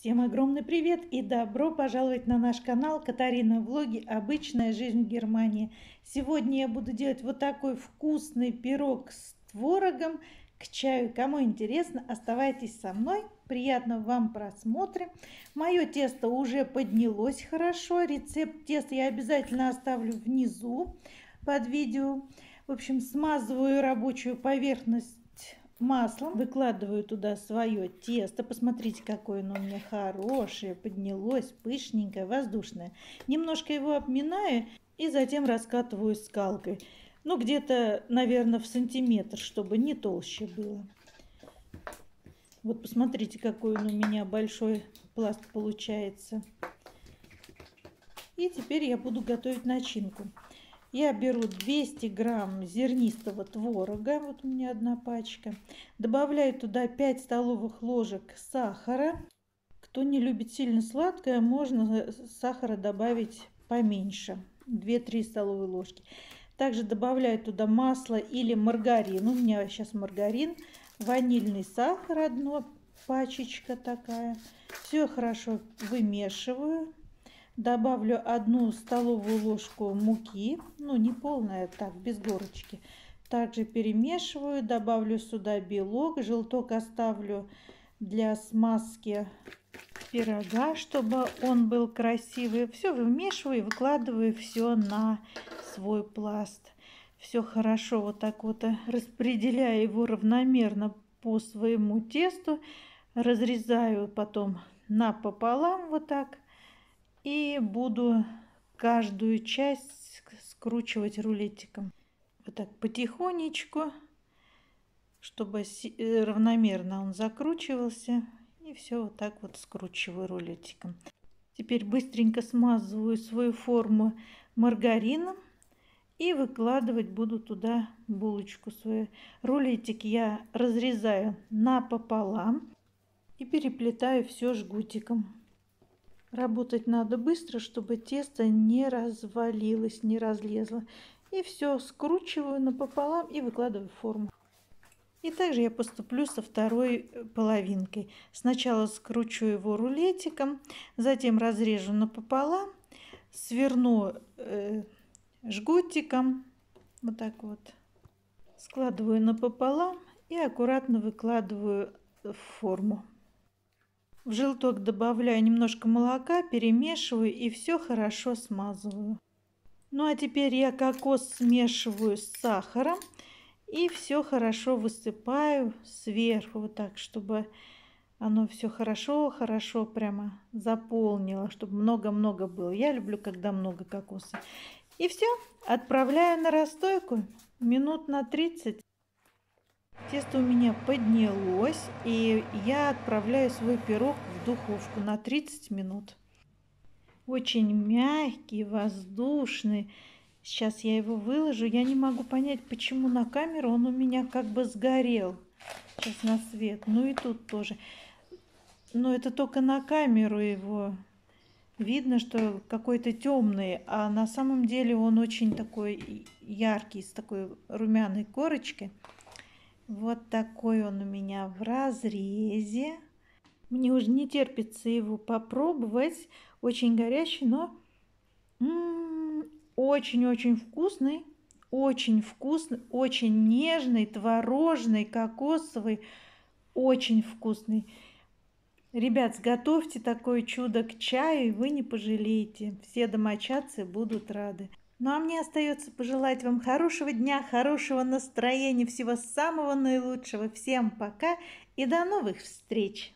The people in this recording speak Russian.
Всем огромный привет и добро пожаловать на наш канал Катарина Влоги «Обычная жизнь в Германии». Сегодня я буду делать вот такой вкусный пирог с творогом к чаю. Кому интересно, оставайтесь со мной. Приятного вам просмотра. Мое тесто уже поднялось хорошо. Рецепт теста я обязательно оставлю внизу под видео. В общем, смазываю рабочую поверхность маслом. Выкладываю туда свое тесто. Посмотрите, какое оно у меня хорошее, поднялось, пышненькое, воздушное. Немножко его обминаю и затем раскатываю скалкой. Ну, где-то, наверное, в сантиметр, чтобы не толще было. Вот посмотрите, какой он у меня большой пласт получается. И теперь я буду готовить начинку. Я беру 200 грамм зернистого творога, вот у меня одна пачка. Добавляю туда 5 столовых ложек сахара. Кто не любит сильно сладкое, можно сахара добавить поменьше, 2-3 столовые ложки. Также добавляю туда масло или маргарин. У меня сейчас маргарин, ванильный сахар одно, пачечка такая. Все хорошо вымешиваю. Добавлю одну столовую ложку муки, ну не полная, так, без горочки. Также перемешиваю, добавлю сюда белок, желток оставлю для смазки пирога, чтобы он был красивый. Все вымешиваю и выкладываю все на свой пласт. Все хорошо вот так вот распределяю его равномерно по своему тесту. Разрезаю потом напополам вот так и буду каждую часть скручивать рулетиком. Вот так потихонечку, чтобы э, равномерно он закручивался. И все вот так вот скручиваю рулетиком. Теперь быстренько смазываю свою форму маргарином. И выкладывать буду туда булочку свою. Рулетик я разрезаю напополам и переплетаю все жгутиком. Работать надо быстро, чтобы тесто не развалилось, не разлезло. И все скручиваю напополам и выкладываю в форму. И также я поступлю со второй э, половинкой. Сначала скручу его рулетиком, затем разрежу напополам, сверну э, жгутиком, вот так вот, складываю напополам и аккуратно выкладываю в форму. В желток добавляю немножко молока, перемешиваю и все хорошо смазываю. Ну а теперь я кокос смешиваю с сахаром и все хорошо высыпаю сверху, вот так, чтобы оно все хорошо-хорошо прямо заполнило, чтобы много-много было. Я люблю, когда много кокоса. И все, отправляю на расстойку минут на 30. Тесто у меня поднялось, и я отправляю свой пирог в духовку на 30 минут. Очень мягкий, воздушный. Сейчас я его выложу. Я не могу понять, почему на камеру он у меня как бы сгорел. Сейчас на свет. Ну и тут тоже. Но это только на камеру его видно, что какой-то темный, а на самом деле он очень такой яркий, с такой румяной корочкой. Вот такой он у меня в разрезе. Мне уже не терпится его попробовать. Очень горячий, но очень-очень вкусный. Очень вкусный, очень нежный, творожный, кокосовый. Очень вкусный. Ребят, сготовьте такое чудо к чаю, и вы не пожалеете. Все домочадцы будут рады. Ну а мне остается пожелать вам хорошего дня, хорошего настроения, всего самого наилучшего. Всем пока и до новых встреч!